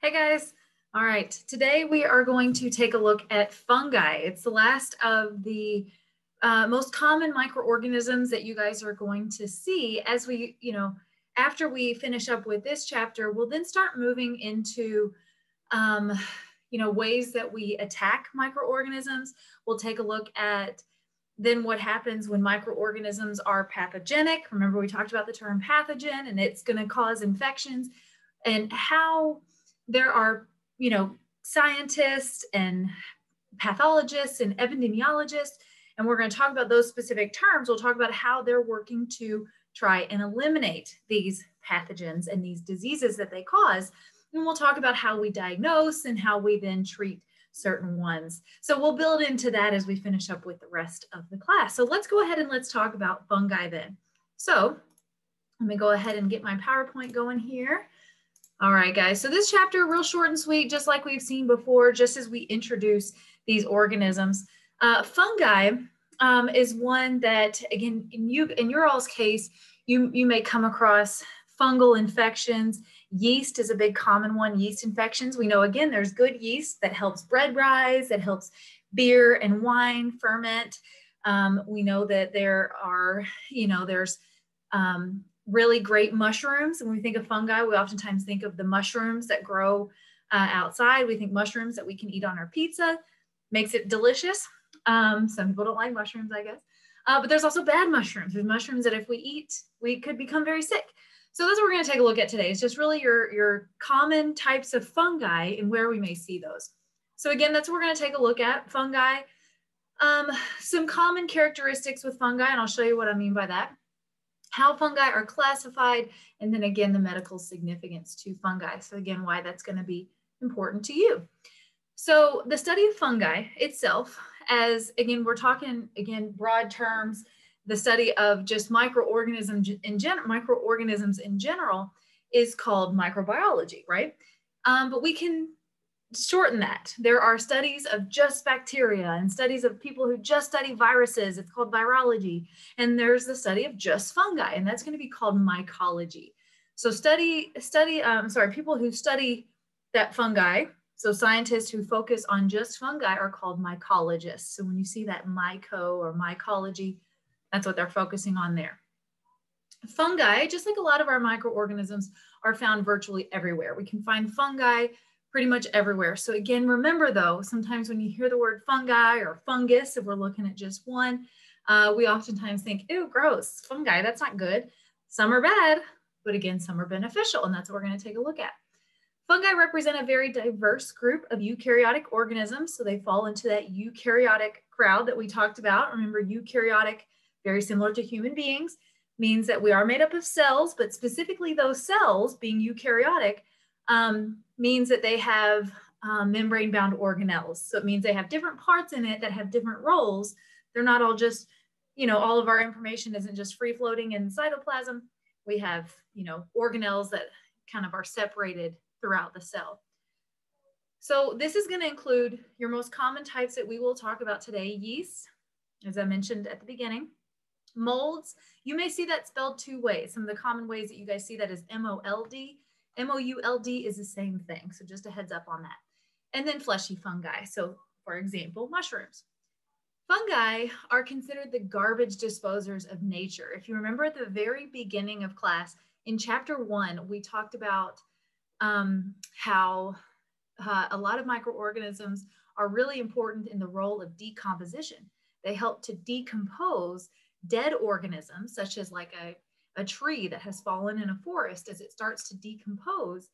Hey guys. All right. Today we are going to take a look at fungi. It's the last of the uh, most common microorganisms that you guys are going to see as we, you know, after we finish up with this chapter, we'll then start moving into, um, you know, ways that we attack microorganisms. We'll take a look at then what happens when microorganisms are pathogenic. Remember, we talked about the term pathogen and it's going to cause infections and how there are, you know, scientists and pathologists and epidemiologists, and we're going to talk about those specific terms. We'll talk about how they're working to try and eliminate these pathogens and these diseases that they cause. And we'll talk about how we diagnose and how we then treat certain ones. So we'll build into that as we finish up with the rest of the class. So let's go ahead and let's talk about fungi then. So let me go ahead and get my PowerPoint going here. All right, guys. So this chapter, real short and sweet, just like we've seen before, just as we introduce these organisms. Uh, fungi um, is one that, again, in you in your all's case, you you may come across fungal infections Yeast is a big common one, yeast infections. We know again, there's good yeast that helps bread rise, that helps beer and wine ferment. Um, we know that there are, you know, there's um, really great mushrooms. When we think of fungi, we oftentimes think of the mushrooms that grow uh, outside. We think mushrooms that we can eat on our pizza, makes it delicious. Um, some people don't like mushrooms, I guess. Uh, but there's also bad mushrooms. There's mushrooms that if we eat, we could become very sick. So that's what we're going to take a look at today. It's just really your, your common types of fungi and where we may see those. So again, that's what we're going to take a look at, fungi. Um, some common characteristics with fungi, and I'll show you what I mean by that. How fungi are classified, and then again, the medical significance to fungi. So again, why that's going to be important to you. So the study of fungi itself, as again, we're talking again, broad terms, the study of just microorganisms in gen- microorganisms in general is called microbiology, right? Um, but we can shorten that. There are studies of just bacteria and studies of people who just study viruses. It's called virology. And there's the study of just fungi, and that's going to be called mycology. So study, study, um, sorry, people who study that fungi, so scientists who focus on just fungi are called mycologists. So when you see that myco or mycology, that's what they're focusing on there. Fungi, just like a lot of our microorganisms, are found virtually everywhere. We can find fungi pretty much everywhere. So again, remember though, sometimes when you hear the word fungi or fungus, if we're looking at just one, uh, we oftentimes think, ew, gross, fungi, that's not good. Some are bad, but again, some are beneficial, and that's what we're gonna take a look at. Fungi represent a very diverse group of eukaryotic organisms, so they fall into that eukaryotic crowd that we talked about. Remember, eukaryotic very similar to human beings, means that we are made up of cells, but specifically those cells being eukaryotic um, means that they have um, membrane bound organelles. So it means they have different parts in it that have different roles. They're not all just, you know, all of our information isn't just free floating in cytoplasm. We have, you know, organelles that kind of are separated throughout the cell. So this is going to include your most common types that we will talk about today, yeast, as I mentioned at the beginning, Molds, you may see that spelled two ways. Some of the common ways that you guys see that is M-O-L-D. M-O-U-L-D is the same thing. So just a heads up on that. And then fleshy fungi. So for example, mushrooms. Fungi are considered the garbage disposers of nature. If you remember at the very beginning of class, in chapter one, we talked about um, how uh, a lot of microorganisms are really important in the role of decomposition. They help to decompose dead organisms, such as like a, a tree that has fallen in a forest, as it starts to decompose,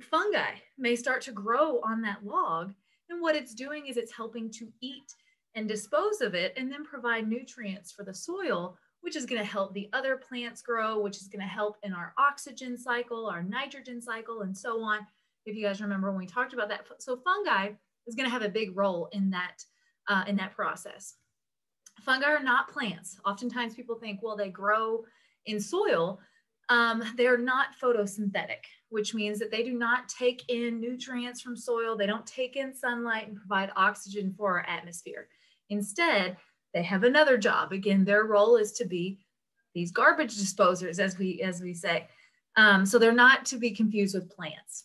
fungi may start to grow on that log. And what it's doing is it's helping to eat and dispose of it and then provide nutrients for the soil, which is going to help the other plants grow, which is going to help in our oxygen cycle, our nitrogen cycle, and so on. If you guys remember when we talked about that. So fungi is going to have a big role in that, uh, in that process fungi are not plants. Oftentimes people think, well, they grow in soil. Um, they're not photosynthetic, which means that they do not take in nutrients from soil. They don't take in sunlight and provide oxygen for our atmosphere. Instead, they have another job. Again, their role is to be these garbage disposers, as we, as we say. Um, so they're not to be confused with plants.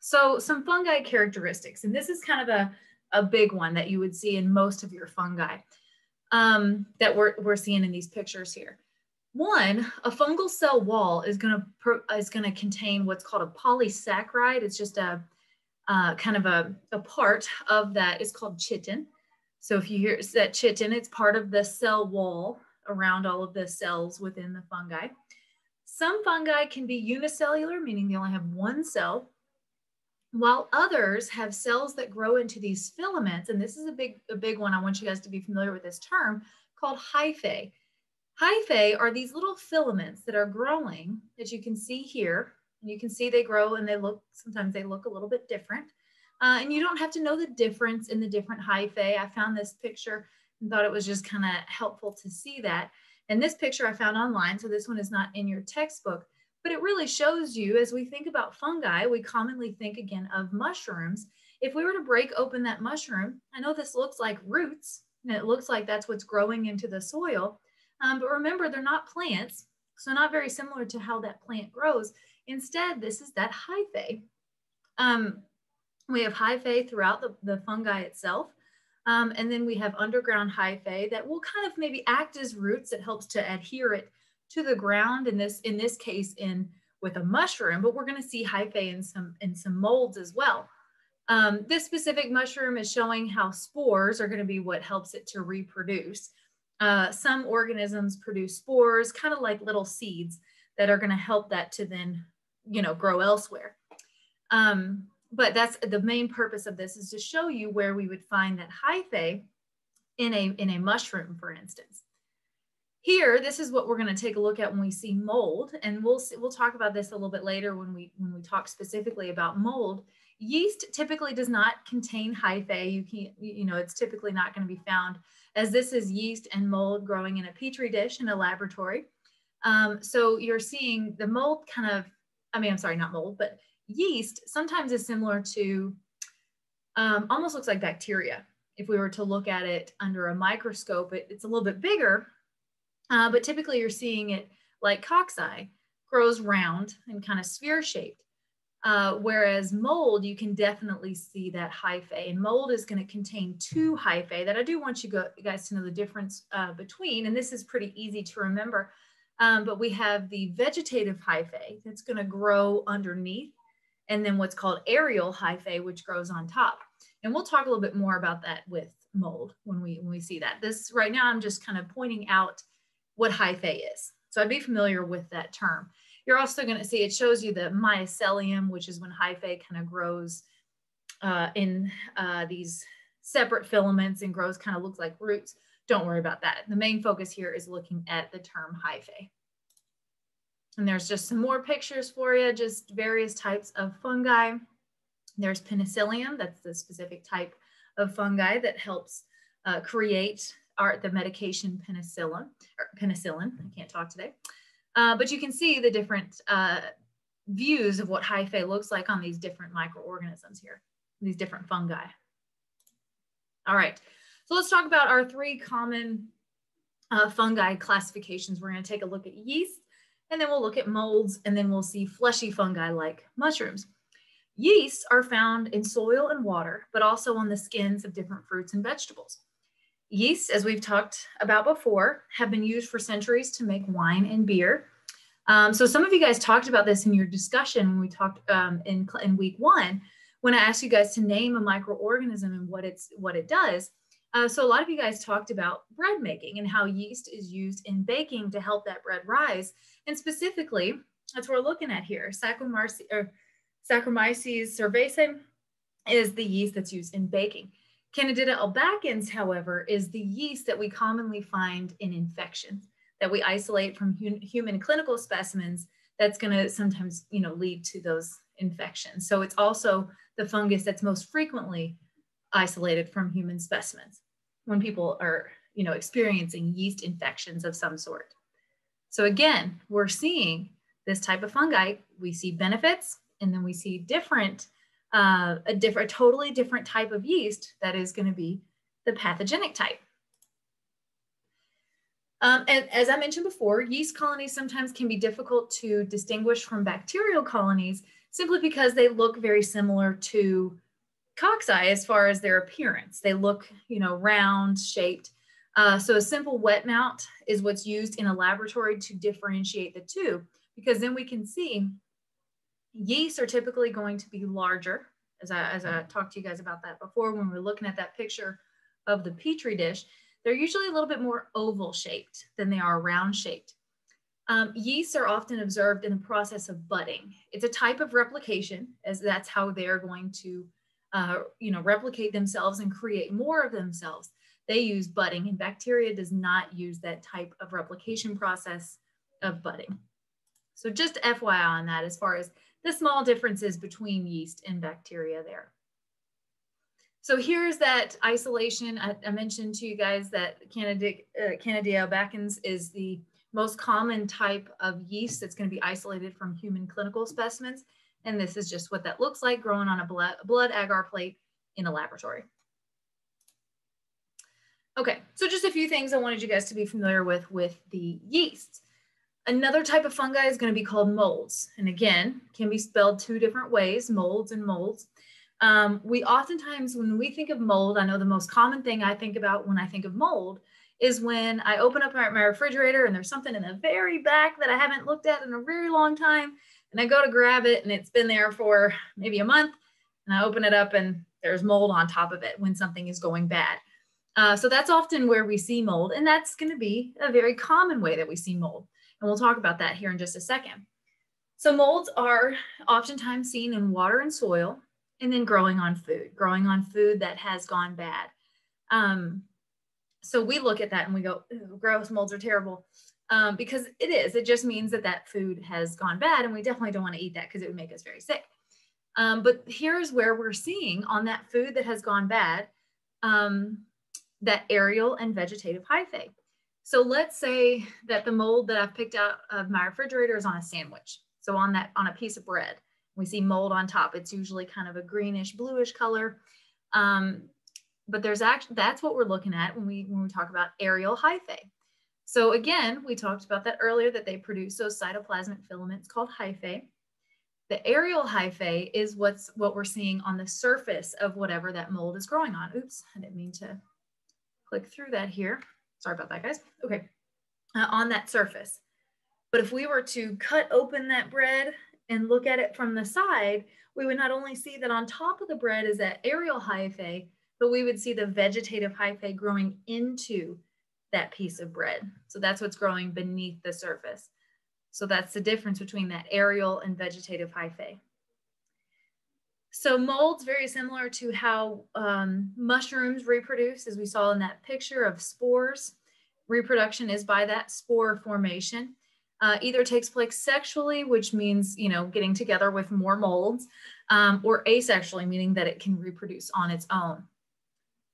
So some fungi characteristics, and this is kind of a, a big one that you would see in most of your fungi um, that we're, we're seeing in these pictures here. One, a fungal cell wall is going to is going to contain what's called a polysaccharide. It's just a uh, kind of a, a part of that is called chitin. So if you hear that chitin, it's part of the cell wall around all of the cells within the fungi. Some fungi can be unicellular, meaning they only have one cell, while others have cells that grow into these filaments. And this is a big, a big one. I want you guys to be familiar with this term called hyphae. Hyphae are these little filaments that are growing that you can see here. And you can see they grow and they look, sometimes they look a little bit different. Uh, and you don't have to know the difference in the different hyphae. I found this picture and thought it was just kind of helpful to see that. And this picture I found online, so this one is not in your textbook, but it really shows you as we think about fungi, we commonly think again of mushrooms. If we were to break open that mushroom, I know this looks like roots and it looks like that's what's growing into the soil. Um, but remember, they're not plants, so not very similar to how that plant grows. Instead, this is that hyphae. Um, we have hyphae throughout the, the fungi itself. Um, and then we have underground hyphae that will kind of maybe act as roots. It helps to adhere it to the ground. In this, in this case, in with a mushroom, but we're going to see hyphae in some in some molds as well. Um, this specific mushroom is showing how spores are going to be what helps it to reproduce. Uh, some organisms produce spores, kind of like little seeds that are going to help that to then, you know, grow elsewhere. Um, but that's the main purpose of this is to show you where we would find that hyphae in a, in a mushroom, for instance. Here, this is what we're going to take a look at when we see mold, and we'll see, we'll talk about this a little bit later when we when we talk specifically about mold. Yeast typically does not contain hyphae. You can you know it's typically not going to be found as this is yeast and mold growing in a petri dish in a laboratory. Um, so you're seeing the mold kind of, I mean, I'm sorry, not mold, but yeast sometimes is similar to um, almost looks like bacteria. If we were to look at it under a microscope, it, it's a little bit bigger, uh, but typically you're seeing it like cocci, grows round and kind of sphere shaped. Uh, whereas mold, you can definitely see that hyphae. And mold is going to contain two hyphae that I do want you, go, you guys to know the difference uh, between. And this is pretty easy to remember. Um, but we have the vegetative hyphae that's going to grow underneath and then what's called aerial hyphae, which grows on top. And we'll talk a little bit more about that with mold when we, when we see that. This right now, I'm just kind of pointing out what hyphae is. So I'd be familiar with that term. You're also going to see it shows you the mycelium, which is when hyphae kind of grows uh, in uh, these separate filaments and grows kind of looks like roots. Don't worry about that. The main focus here is looking at the term hyphae. And there's just some more pictures for you, just various types of fungi. There's penicillium, that's the specific type of fungi that helps uh, create our, the medication penicillin, or penicillin, I can't talk today. Uh, but you can see the different uh, views of what hyphae looks like on these different microorganisms here, these different fungi. All right, so let's talk about our three common uh, fungi classifications. We're gonna take a look at yeast, and then we'll look at molds, and then we'll see fleshy fungi like mushrooms. Yeasts are found in soil and water, but also on the skins of different fruits and vegetables. Yeasts, as we've talked about before, have been used for centuries to make wine and beer. Um, so some of you guys talked about this in your discussion when we talked um, in, in week one, when I asked you guys to name a microorganism and what it's what it does. Uh, so a lot of you guys talked about bread making and how yeast is used in baking to help that bread rise. And specifically, that's what we're looking at here. Saccharomyces, Saccharomyces cerevisiae is the yeast that's used in baking. Candida albicans, however, is the yeast that we commonly find in infections that we isolate from human clinical specimens that's going to sometimes you know lead to those infections. So it's also the fungus that's most frequently isolated from human specimens when people are you know experiencing yeast infections of some sort. So again, we're seeing this type of fungi, we see benefits and then we see different, uh, a different, a totally different type of yeast that is gonna be the pathogenic type. Um, and as I mentioned before, yeast colonies sometimes can be difficult to distinguish from bacterial colonies simply because they look very similar to cocci as far as their appearance. They look, you know, round shaped. Uh, so a simple wet mount is what's used in a laboratory to differentiate the two, because then we can see yeast are typically going to be larger, as I, as I talked to you guys about that before when we are looking at that picture of the Petri dish. They're usually a little bit more oval shaped than they are round shaped. Um, yeasts are often observed in the process of budding. It's a type of replication, as that's how they're going to, uh, you know, replicate themselves and create more of themselves. They use budding, and bacteria does not use that type of replication process of budding. So just FYI on that, as far as the small differences between yeast and bacteria there. So here's that isolation. I, I mentioned to you guys that Candida, uh, albicans is the most common type of yeast that's going to be isolated from human clinical specimens. And this is just what that looks like growing on a blood, blood agar plate in a laboratory. Okay, so just a few things I wanted you guys to be familiar with with the yeasts. Another type of fungi is going to be called molds. And again, can be spelled two different ways, molds and molds. Um, we oftentimes, when we think of mold, I know the most common thing I think about when I think of mold is when I open up my, refrigerator and there's something in the very back that I haven't looked at in a very long time. And I go to grab it and it's been there for maybe a month. And I open it up and there's mold on top of it when something is going bad. Uh, so that's often where we see mold. And that's going to be a very common way that we see mold. And we'll talk about that here in just a second. So molds are oftentimes seen in water and soil and then growing on food, growing on food that has gone bad. Um, so we look at that and we go, gross, molds are terrible. Um, because it is, it just means that that food has gone bad and we definitely don't want to eat that because it would make us very sick. Um, but here's where we're seeing on that food that has gone bad, um, that aerial and vegetative hyphae. So let's say that the mold that I've picked out of my refrigerator is on a sandwich. So on that, on a piece of bread, we see mold on top. It's usually kind of a greenish, bluish color. Um, but there's actually that's what we're looking at when we when we talk about aerial hyphae. So again, we talked about that earlier that they produce those cytoplasmic filaments called hyphae. The aerial hyphae is what's what we're seeing on the surface of whatever that mold is growing on. Oops, I didn't mean to click through that here. Sorry about that, guys. Okay, uh, on that surface. But if we were to cut open that bread and look at it from the side, we would not only see that on top of the bread is that aerial hyphae, but we would see the vegetative hyphae growing into that piece of bread. So that's what's growing beneath the surface. So that's the difference between that aerial and vegetative hyphae. So molds very similar to how um, mushrooms reproduce, as we saw in that picture of spores. Reproduction is by that spore formation. Uh, either takes place sexually, which means, you know, getting together with more molds, um, or asexually, meaning that it can reproduce on its own.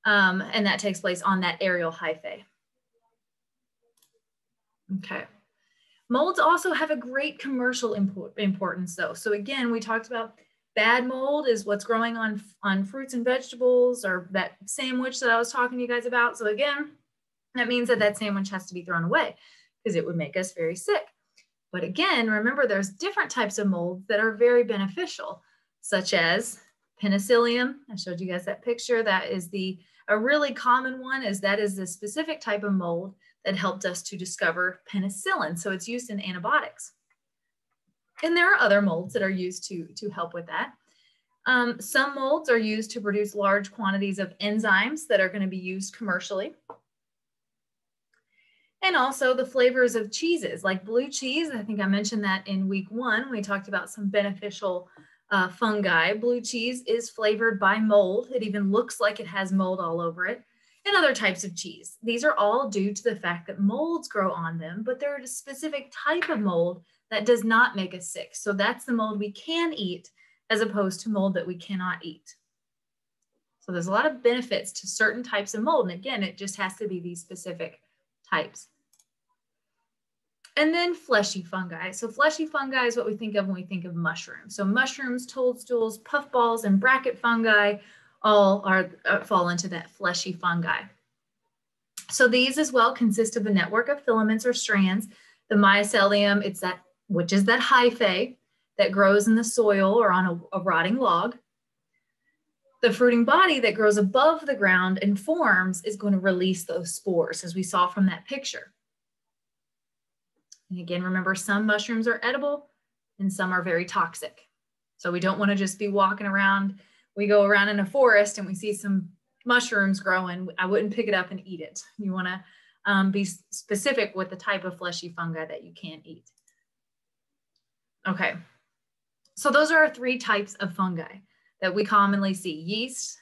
Um, and that takes place on that aerial hyphae. Okay. Molds also have a great commercial importance though. So again, we talked about bad mold is what's growing on, on fruits and vegetables or that sandwich that I was talking to you guys about. So again, that means that that sandwich has to be thrown away because it would make us very sick. But again, remember there's different types of molds that are very beneficial, such as penicillium. I showed you guys that picture. That is the a really common one is that is the specific type of mold that helped us to discover penicillin. So it's used in antibiotics. And there are other molds that are used to, to help with that. Um, some molds are used to produce large quantities of enzymes that are going to be used commercially. And also the flavors of cheeses like blue cheese. I think I mentioned that in week one. We talked about some beneficial uh, fungi. Blue cheese is flavored by mold. It even looks like it has mold all over it. And other types of cheese. These are all due to the fact that molds grow on them, but they're a specific type of mold that does not make us sick. So that's the mold we can eat as opposed to mold that we cannot eat. So there's a lot of benefits to certain types of mold. And again, it just has to be these specific types. And then fleshy fungi. So fleshy fungi is what we think of when we think of mushrooms. So mushrooms, toadstools, puffballs, and bracket fungi all are, uh, fall into that fleshy fungi. So these as well consist of a network of filaments or strands. The mycelium, it's that, which is that hyphae that grows in the soil or on a, a rotting log. The fruiting body that grows above the ground and forms is going to release those spores, as we saw from that picture. And again, remember some mushrooms are edible and some are very toxic. So we don't want to just be walking around. We go around in a forest and we see some mushrooms growing. I wouldn't pick it up and eat it. You want to um, be specific with the type of fleshy fungi that you can eat. Okay, so those are our three types of fungi that we commonly see, yeast,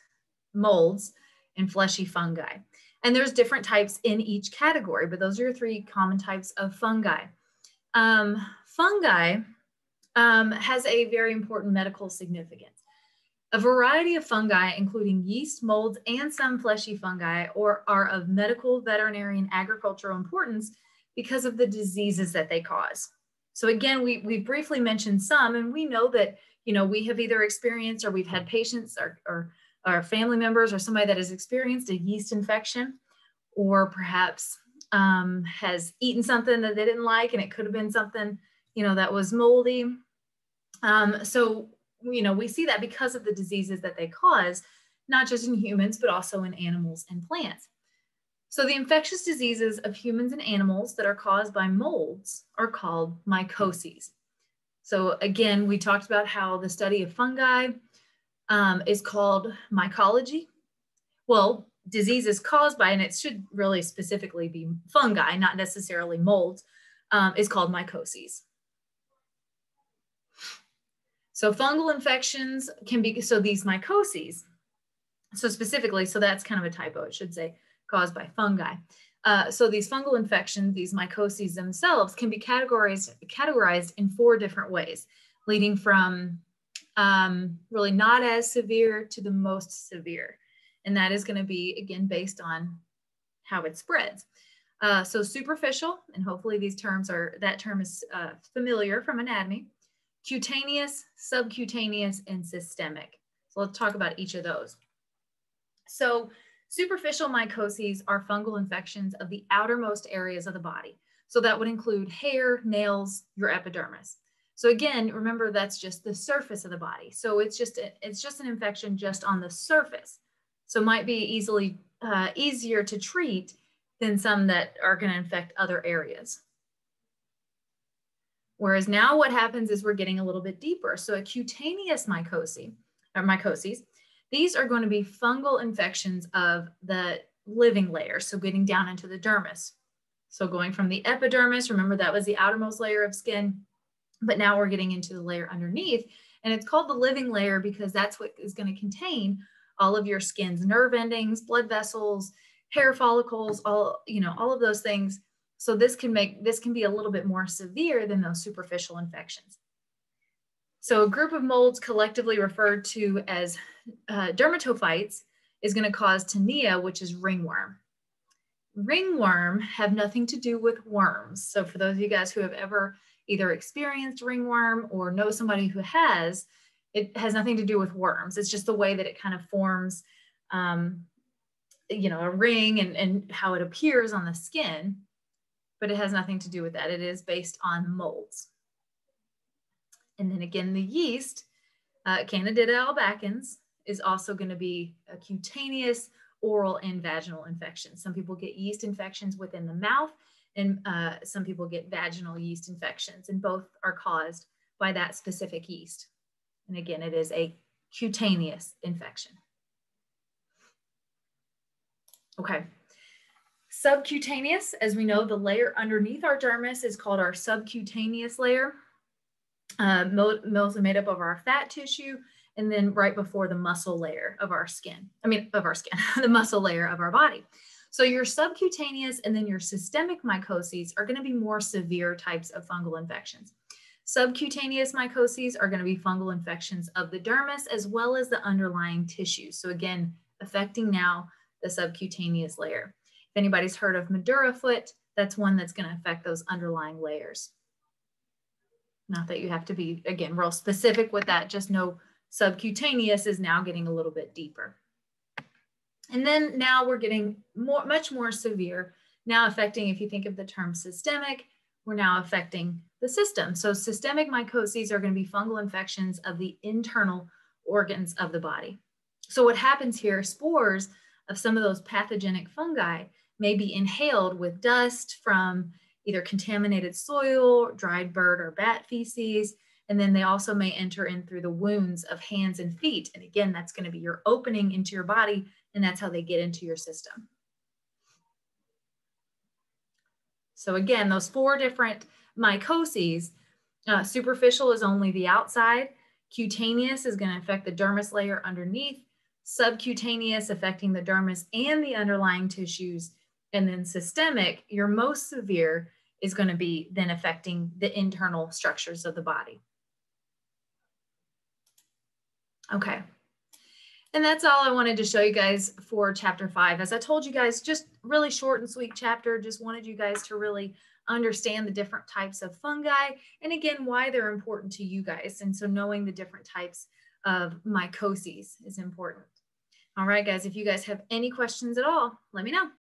molds, and fleshy fungi. And there's different types in each category, but those are your three common types of fungi. Um, fungi um, has a very important medical significance. A variety of fungi, including yeast, molds, and some fleshy fungi, or are of medical, veterinary, and agricultural importance because of the diseases that they cause. So again, we, we briefly mentioned some, and we know that, you know, we have either experienced or we've had patients or, or our family members or somebody that has experienced a yeast infection, or perhaps um, has eaten something that they didn't like, and it could have been something, you know, that was moldy. Um, so you know, we see that because of the diseases that they cause, not just in humans, but also in animals and plants. So the infectious diseases of humans and animals that are caused by molds are called mycoses. So again, we talked about how the study of fungi um, is called mycology. Well, diseases caused by, and it should really specifically be fungi, not necessarily molds, um, is called mycoses. So fungal infections can be, so these mycoses, so specifically, so that's kind of a typo, it should say caused by fungi. Uh, so these fungal infections, these mycoses themselves can be categorized, categorized in four different ways, leading from um, really not as severe to the most severe. And that is gonna be, again, based on how it spreads. Uh, so superficial, and hopefully these terms are, that term is uh, familiar from anatomy cutaneous, subcutaneous, and systemic. So let's talk about each of those. So superficial mycoses are fungal infections of the outermost areas of the body. So that would include hair, nails, your epidermis. So again, remember that's just the surface of the body. So it's just it's just an infection just on the surface. So might be easily uh, easier to treat than some that are going to infect other areas. Whereas now what happens is we're getting a little bit deeper. So a cutaneous mycosis, or mycoses, these are going to be fungal infections of the living layer. So getting down into the dermis. So going from the epidermis, remember that was the outermost layer of skin, but now we're getting into the layer underneath. And it's called the living layer because that's what is going to contain all of your skin's nerve endings, blood vessels, hair follicles, all, you know, all of those things so this can make, this can be a little bit more severe than those superficial infections. So a group of molds collectively referred to as uh, dermatophytes is gonna cause tinea, which is ringworm. Ringworm have nothing to do with worms. So for those of you guys who have ever either experienced ringworm or know somebody who has, it has nothing to do with worms. It's just the way that it kind of forms, um, you know, a ring and, and how it appears on the skin but it has nothing to do with that. It is based on molds. And then again, the yeast, uh, Candida albicans, is also going to be a cutaneous, oral, and vaginal infection. Some people get yeast infections within the mouth, and uh, some people get vaginal yeast infections, and both are caused by that specific yeast. And again, it is a cutaneous infection. Okay, Subcutaneous, as we know, the layer underneath our dermis is called our subcutaneous layer. Uh, mostly made up of our fat tissue and then right before the muscle layer of our skin. I mean, of our skin, the muscle layer of our body. So your subcutaneous and then your systemic mycoses are going to be more severe types of fungal infections. Subcutaneous mycoses are going to be fungal infections of the dermis as well as the underlying tissues. So again, affecting now the subcutaneous layer If anybody's heard of Madura foot, that's one that's going to affect those underlying layers. Not that you have to be, again, real specific with that, just know subcutaneous is now getting a little bit deeper. And then now we're getting more, much more severe, now affecting, if you think of the term systemic, we're now affecting the system. So systemic mycoses are going to be fungal infections of the internal organs of the body. So what happens here, spores of some of those pathogenic fungi may be inhaled with dust from either contaminated soil, dried bird or bat feces, and then they also may enter in through the wounds of hands and feet. And again, that's going to be your opening into your body, and that's how they get into your system. So again, those four different mycoses, uh, superficial is only the outside, cutaneous is going to affect the dermis layer underneath, subcutaneous affecting the dermis and the underlying tissues, and then systemic, your most severe is going to be then affecting the internal structures of the body. Okay. And that's all I wanted to show you guys for chapter five. As I told you guys, just really short and sweet chapter. Just wanted you guys to really understand the different types of fungi and again, why they're important to you guys. And so knowing the different types of mycoses is important. All right, guys, if you guys have any questions at all, let me know.